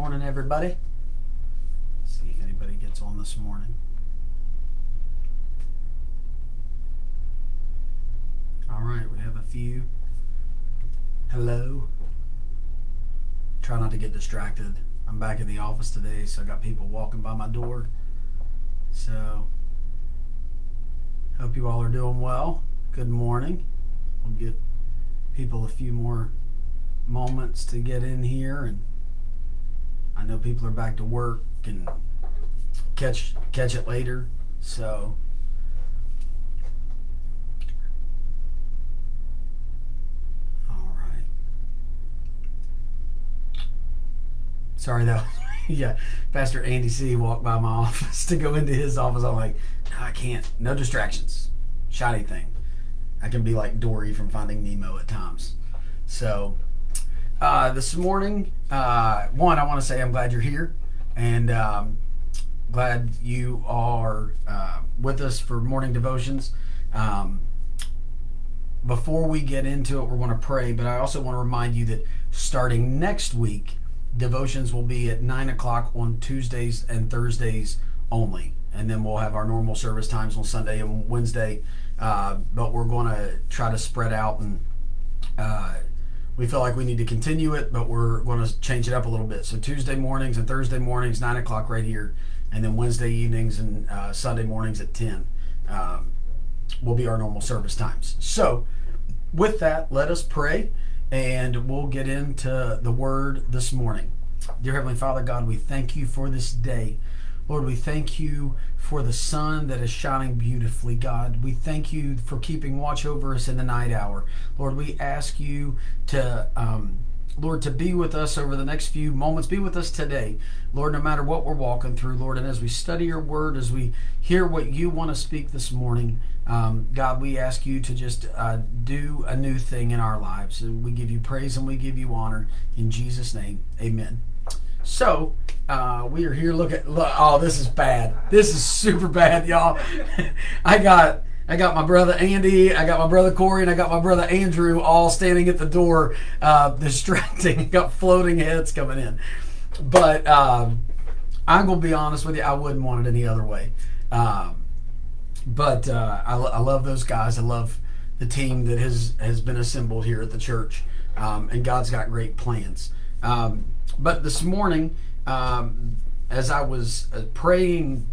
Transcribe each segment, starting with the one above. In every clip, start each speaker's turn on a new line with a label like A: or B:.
A: morning, everybody. See if anybody gets on this morning. All right, we have a few. Hello. Try not to get distracted. I'm back in the office today, so I got people walking by my door. So, hope you all are doing well. Good morning. We'll give people a few more moments to get in here and I know people are back to work and catch catch it later. So all right. Sorry though. yeah, Pastor Andy C walked by my office to go into his office. I'm like, no, I can't. No distractions. Shiny thing. I can be like Dory from Finding Nemo at times. So uh, this morning, uh, one, I want to say I'm glad you're here and um, glad you are uh, with us for morning devotions. Um, before we get into it, we're going to pray, but I also want to remind you that starting next week, devotions will be at 9 o'clock on Tuesdays and Thursdays only. And then we'll have our normal service times on Sunday and Wednesday. Uh, but we're going to try to spread out and uh, we feel like we need to continue it, but we're going to change it up a little bit. So Tuesday mornings and Thursday mornings, nine o'clock right here, and then Wednesday evenings and uh, Sunday mornings at ten um, will be our normal service times. So with that, let us pray, and we'll get into the Word this morning. Dear Heavenly Father, God, we thank you for this day. Lord, we thank you for the sun that is shining beautifully, God. We thank you for keeping watch over us in the night hour. Lord, we ask you to, um, Lord, to be with us over the next few moments. Be with us today, Lord, no matter what we're walking through, Lord. And as we study your word, as we hear what you want to speak this morning, um, God, we ask you to just uh, do a new thing in our lives. And we give you praise and we give you honor. In Jesus' name, amen. So, uh, we are here. Look at look, oh, this is bad. This is super bad, y'all. I got I got my brother Andy, I got my brother Corey, and I got my brother Andrew all standing at the door, uh, distracting. got floating heads coming in. But um, I'm gonna be honest with you, I wouldn't want it any other way. Um, but uh, I, I, love those guys. I love the team that has has been assembled here at the church, um, and God's got great plans. Um, but this morning, um, as I was uh, praying,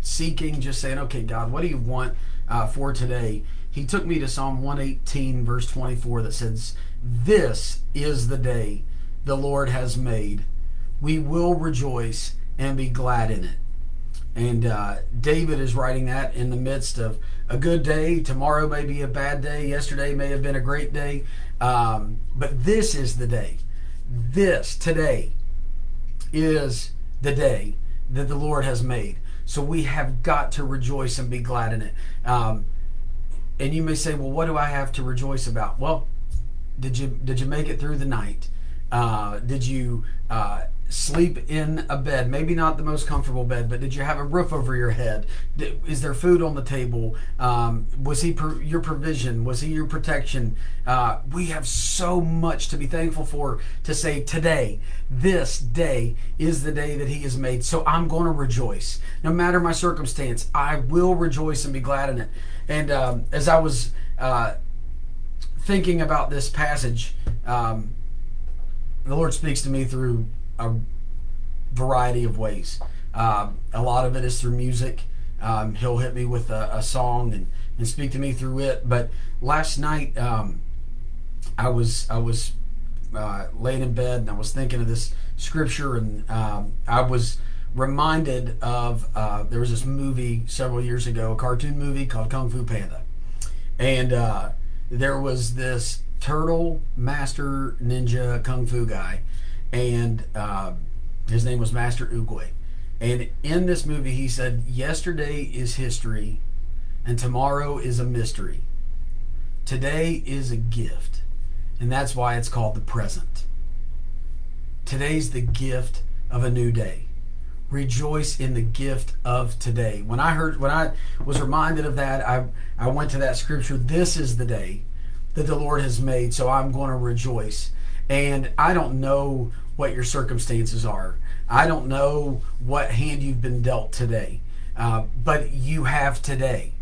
A: seeking, just saying, okay, God, what do you want uh, for today? He took me to Psalm 118, verse 24, that says, This is the day the Lord has made. We will rejoice and be glad in it. And uh, David is writing that in the midst of a good day. Tomorrow may be a bad day. Yesterday may have been a great day. Um, but this is the day this today is the day that the Lord has made. So we have got to rejoice and be glad in it. Um, and you may say, well, what do I have to rejoice about? Well, did you did you make it through the night? Uh, did you uh, sleep in a bed, maybe not the most comfortable bed, but did you have a roof over your head? Did, is there food on the table? Um, was he your provision? Was he your protection? Uh, we have so much to be thankful for to say today, this day is the day that he has made. So I'm going to rejoice. No matter my circumstance, I will rejoice and be glad in it. And um, as I was uh, thinking about this passage, um, the Lord speaks to me through a variety of ways. Um, a lot of it is through music. Um, he'll hit me with a, a, song and, and speak to me through it. But last night, um, I was I was uh, laying in bed and I was thinking of this scripture, and um, I was reminded of uh, there was this movie several years ago, a cartoon movie called Kung Fu Panda, and uh, there was this turtle master ninja kung fu guy and uh, his name was Master Oogway. And in this movie, he said, Yesterday is history, and tomorrow is a mystery. Today is a gift, and that's why it's called the present. Today's the gift of a new day. Rejoice in the gift of today. When I heard, when I was reminded of that, I, I went to that scripture. This is the day that the Lord has made, so I'm going to rejoice. And I don't know what your circumstances are. I don't know what hand you've been dealt today, uh, but you have today.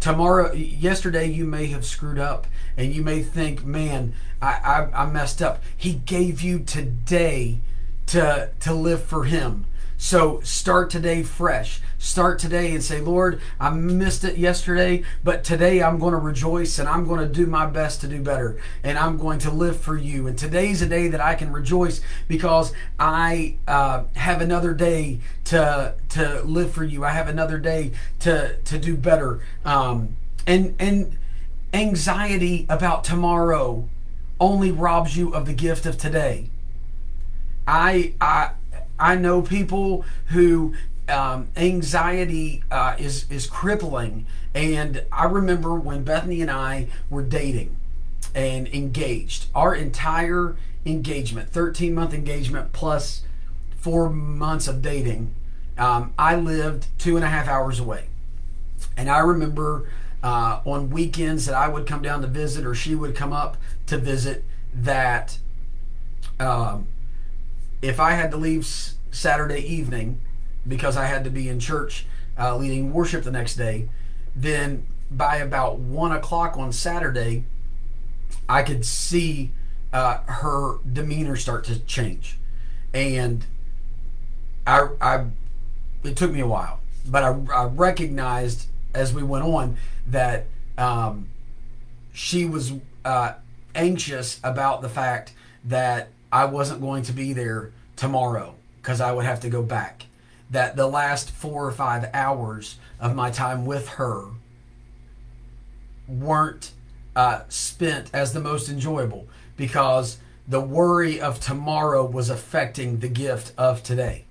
A: Tomorrow, yesterday, you may have screwed up and you may think, man, I, I, I messed up. He gave you today to, to live for Him. So start today fresh. Start today and say, Lord, I missed it yesterday, but today I'm going to rejoice and I'm going to do my best to do better and I'm going to live for you. And today's a day that I can rejoice because I uh, have another day to to live for you. I have another day to to do better. Um, and and anxiety about tomorrow only robs you of the gift of today. I I I know people who um, anxiety uh, is is crippling, and I remember when Bethany and I were dating and engaged. Our entire engagement, thirteen month engagement plus four months of dating, um, I lived two and a half hours away, and I remember. Uh, on weekends that I would come down to visit, or she would come up to visit, that um, if I had to leave Saturday evening because I had to be in church uh, leading worship the next day, then by about one o'clock on Saturday, I could see uh, her demeanor start to change, and I, I, it took me a while, but I, I recognized as we went on that um, she was uh, anxious about the fact that I wasn't going to be there tomorrow because I would have to go back. That the last four or five hours of my time with her weren't uh, spent as the most enjoyable because the worry of tomorrow was affecting the gift of today.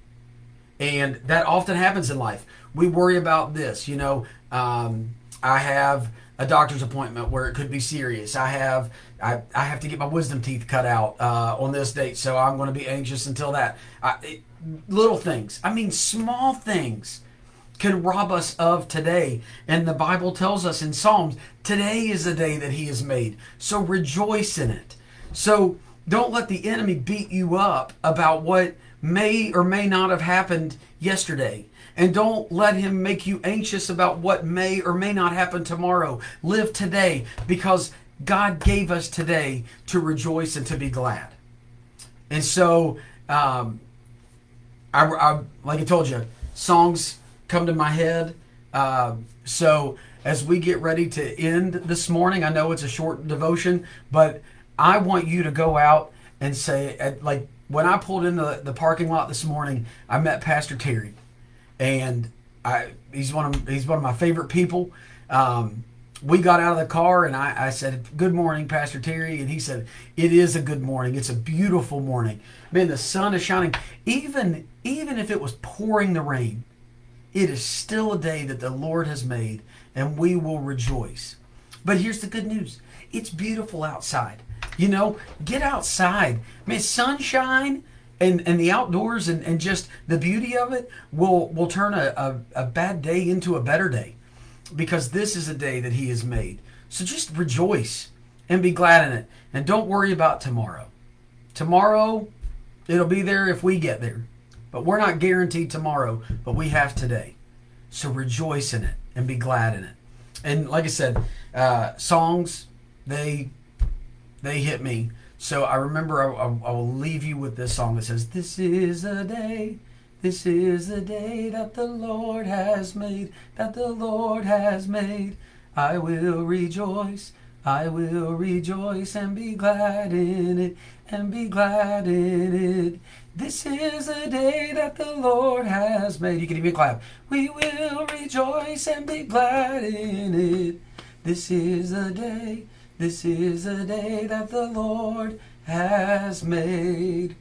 A: And that often happens in life. We worry about this, you know. Um, I have a doctor's appointment where it could be serious. I have I, I have to get my wisdom teeth cut out uh, on this date, so I'm going to be anxious until that. I, it, little things, I mean, small things can rob us of today. And the Bible tells us in Psalms, today is the day that He has made. So rejoice in it. So don't let the enemy beat you up about what may or may not have happened yesterday. And don't let him make you anxious about what may or may not happen tomorrow. Live today because God gave us today to rejoice and to be glad. And so, um, I, I, like I told you, songs come to my head. Uh, so as we get ready to end this morning, I know it's a short devotion, but I want you to go out and say, like when I pulled into the parking lot this morning, I met Pastor Terry and I he's one of he's one of my favorite people. Um, we got out of the car and I, I, said, Good morning, Pastor Terry. And he said, It is a good morning. It's a beautiful morning. Man, the sun is shining. Even, even if it was pouring the rain, it is still a day that the Lord has made and we will rejoice. But here's the good news it's beautiful outside. You know, get outside. Man, sunshine and and the outdoors and, and just the beauty of it will will turn a, a, a bad day into a better day because this is a day that he has made. So just rejoice and be glad in it. And don't worry about tomorrow. Tomorrow it'll be there if we get there. But we're not guaranteed tomorrow but we have today. So rejoice in it and be glad in it. And like i said uh, songs they they hit me so I remember I, I, I, will leave you with this song that says, This is a day, this is the day that the Lord has made, that the Lord has made. I will rejoice, I will rejoice and be glad in it, and be glad in it. This is a day that the Lord has made. You can even clap. We will rejoice and be glad in it. This is a day this is a day that the Lord has made.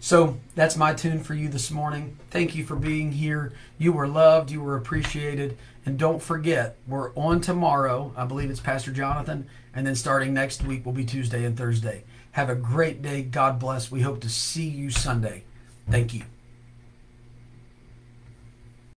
A: So that's my tune for you this morning. Thank you for being here. You were loved, you were appreciated. And don't forget, we're on tomorrow. I believe it's Pastor Jonathan. And then starting next week will be Tuesday and Thursday. Have a great day. God bless. We hope to see you Sunday. Thank you.